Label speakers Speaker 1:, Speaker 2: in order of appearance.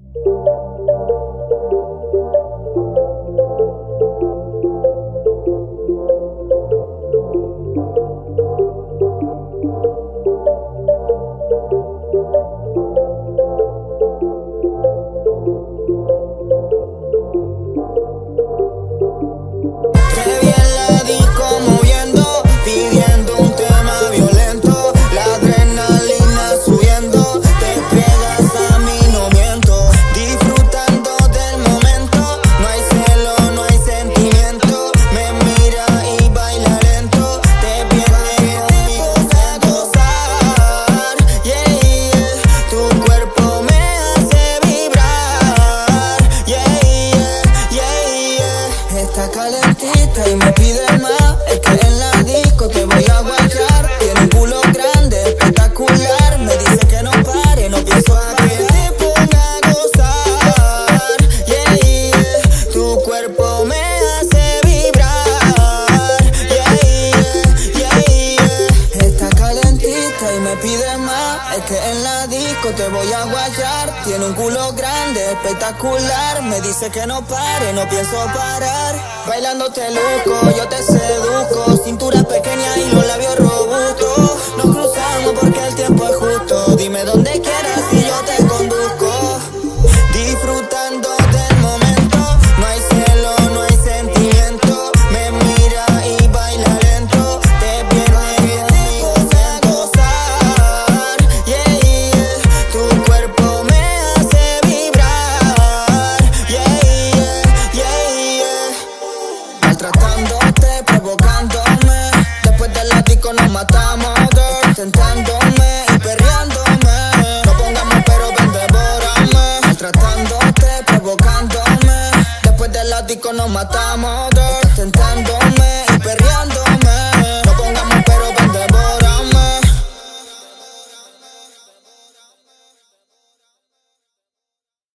Speaker 1: Thank you. Y me pide más. Es que en la disco te voy a guachar. Tiene un culo grande, espectacular. Me dice que no pare, no pienso a que te ponga a gozar. Yeah, yeah. Tu cuerpo me hace vibrar. Yeah, yeah. Está calentita y me pide más. Es que en la disco te voy a guayar. Tiene un culo grande, espectacular. Me dice que no pare, no pienso parar. Bailando te loco, yo te seduzco. Cintura pequeña y los labios robustos. Maltratándote, provocándome. Después del látigo nos matamos, girl. Tentándome y perreándome. No pongamos pero ven, devórame. Maltratándote, provocándome. Después del látigo nos matamos, girl. Tentándome y perreándome.